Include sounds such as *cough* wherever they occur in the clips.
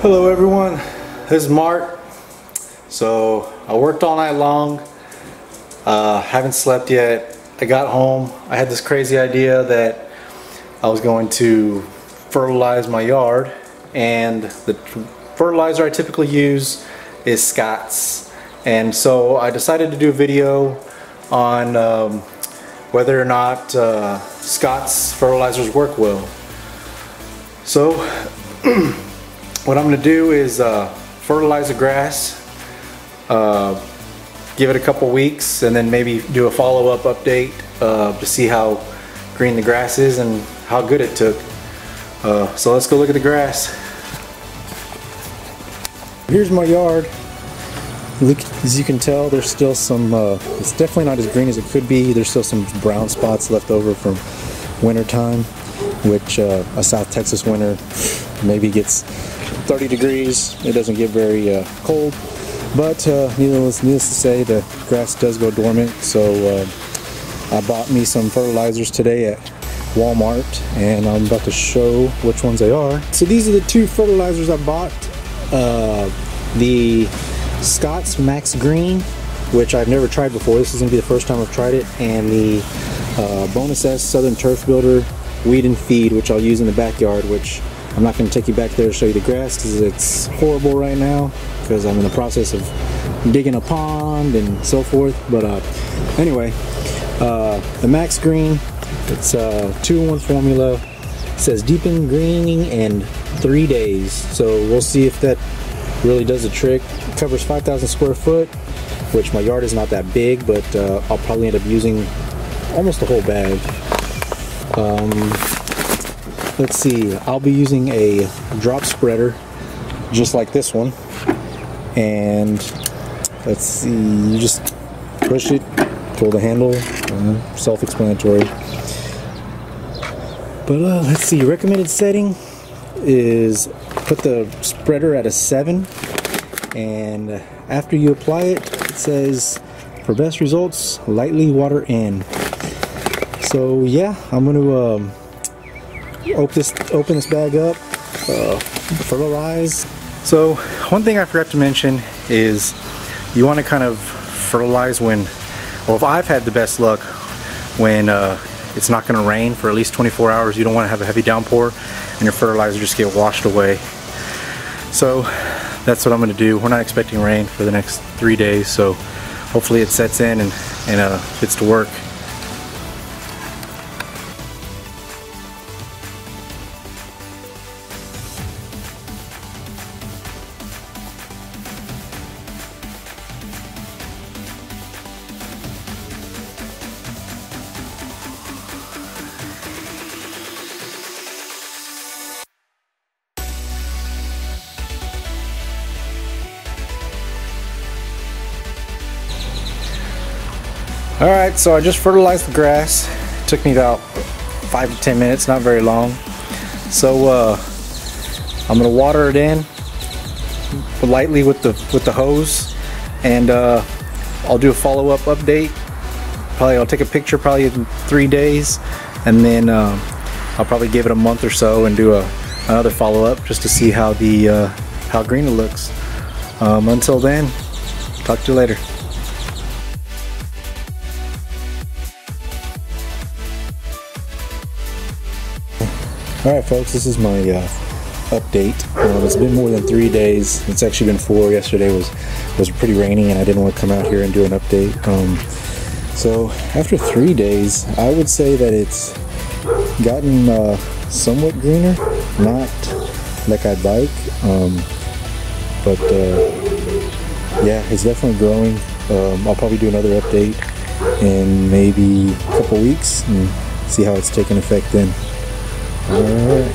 Hello everyone, this is Mark. So I worked all night long, uh, haven't slept yet. I got home, I had this crazy idea that I was going to fertilize my yard and the fertilizer I typically use is Scotts. And so I decided to do a video on um, whether or not uh, Scotts fertilizers work well. So *clears throat* what I'm to do is uh, fertilize the grass, uh, give it a couple weeks, and then maybe do a follow-up update uh, to see how green the grass is and how good it took. Uh, so let's go look at the grass. Here's my yard. Look, as you can tell, there's still some, uh, it's definitely not as green as it could be. There's still some brown spots left over from winter time, which uh, a South Texas winter maybe gets 30 degrees. It doesn't get very uh, cold, but uh, needless, needless to say, the grass does go dormant. So uh, I bought me some fertilizers today at Walmart, and I'm about to show which ones they are. So these are the two fertilizers I bought. Uh, the Scotts Max Green, which I've never tried before. This is gonna be the first time I've tried it, and the uh, Bonus S Southern Turf Builder Weed and Feed, which I'll use in the backyard, which I'm not going to take you back there to show you the grass because it's horrible right now because I'm in the process of digging a pond and so forth. But uh, anyway, uh, the Max Green, it's a two-in-one formula. It says deepen greening in three days. So we'll see if that really does the trick. It covers 5,000 square foot, which my yard is not that big, but uh, I'll probably end up using almost the whole bag. Um, let's see I'll be using a drop spreader just like this one. And let's see you just push it pull the handle uh, self-explanatory. But uh, let's see recommended setting is put the spreader at a 7 and after you apply it it says for best results lightly water in. So yeah I'm going to um, open this open this bag up, uh, fertilize. So one thing I forgot to mention is you want to kind of fertilize when, well if I've had the best luck when uh, it's not going to rain for at least 24 hours. You don't want to have a heavy downpour and your fertilizer just get washed away. So that's what I'm going to do. We're not expecting rain for the next three days, so hopefully it sets in and, and uh, fits to work. All right, so I just fertilized the grass. It took me about five to 10 minutes, not very long. So uh, I'm gonna water it in lightly with the with the hose, and uh, I'll do a follow-up update. Probably I'll take a picture probably in three days, and then uh, I'll probably give it a month or so and do a another follow-up just to see how the uh, how green it looks. Um, until then, talk to you later. Alright folks, this is my uh, update. Um, it's been more than three days. It's actually been four. Yesterday was was pretty rainy and I didn't want to come out here and do an update. Um, so after three days, I would say that it's gotten uh, somewhat greener. Not like I'd like. Um, but uh, yeah, it's definitely growing. Um, I'll probably do another update in maybe a couple weeks and see how it's taking effect then. Okay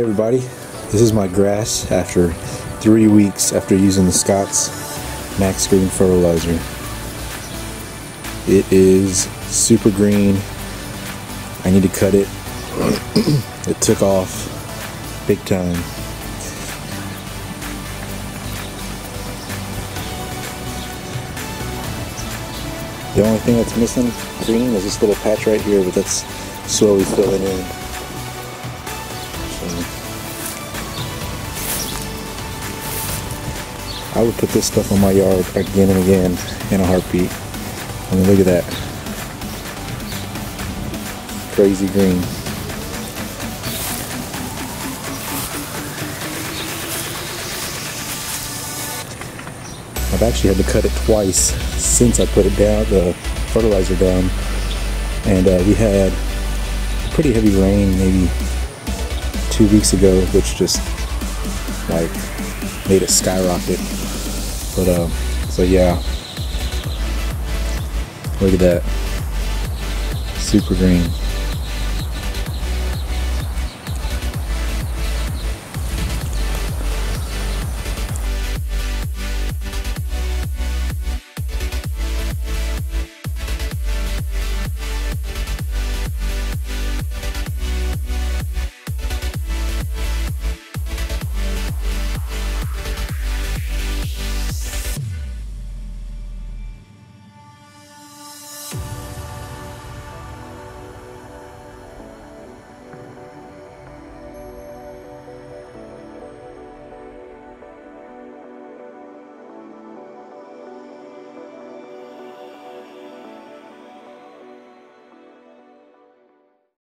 everybody, this is my grass after three weeks after using the Scotts Max Green Fertilizer. It is super green. I need to cut it. *clears throat* it took off big time. The only thing that's missing green is this little patch right here, but that's slowly filling in. I would put this stuff on my yard again and again in a heartbeat. I mean, look at that. Crazy green. I've actually had to cut it twice since I put it down, the fertilizer down. And uh, we had pretty heavy rain maybe two weeks ago, which just like made it skyrocket. But uh, so yeah, look at that, super green.